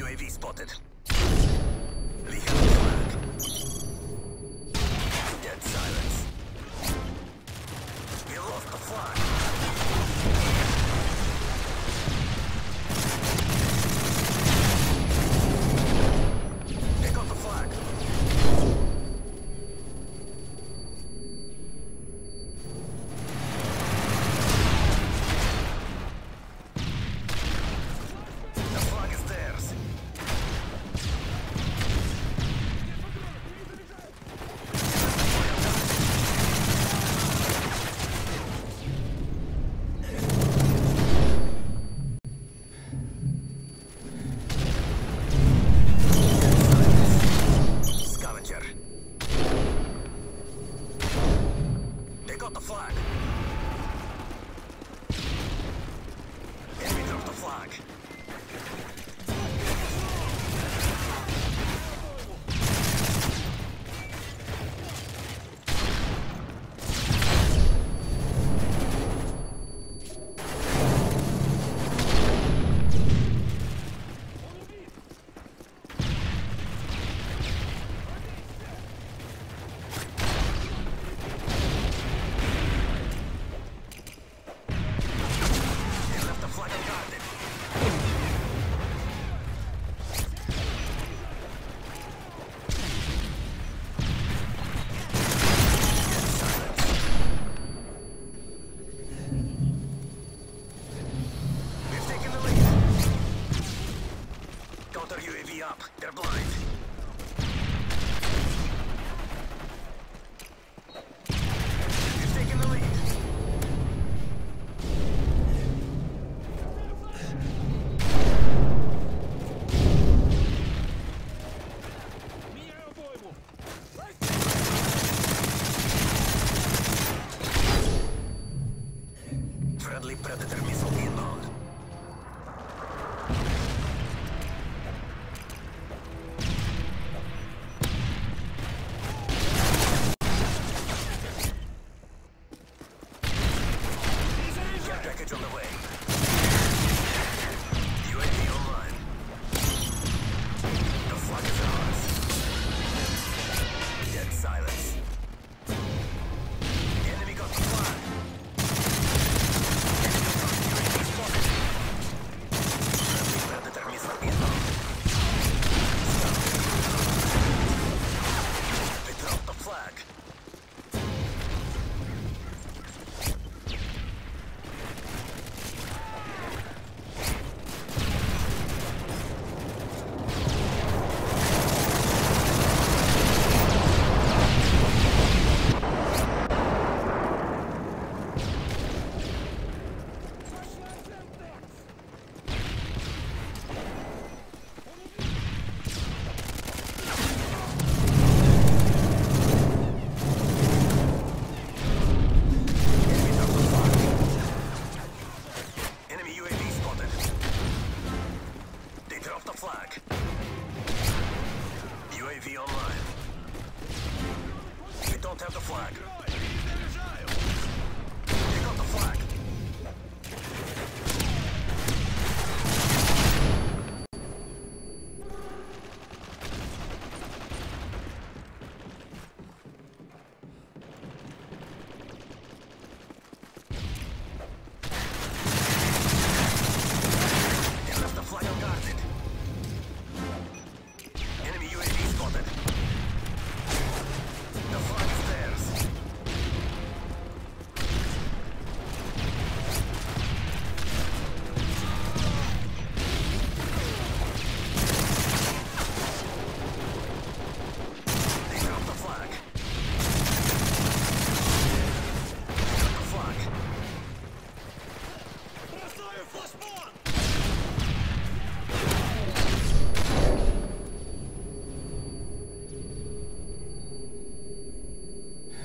UAV spotted. They're blind. Have the flag.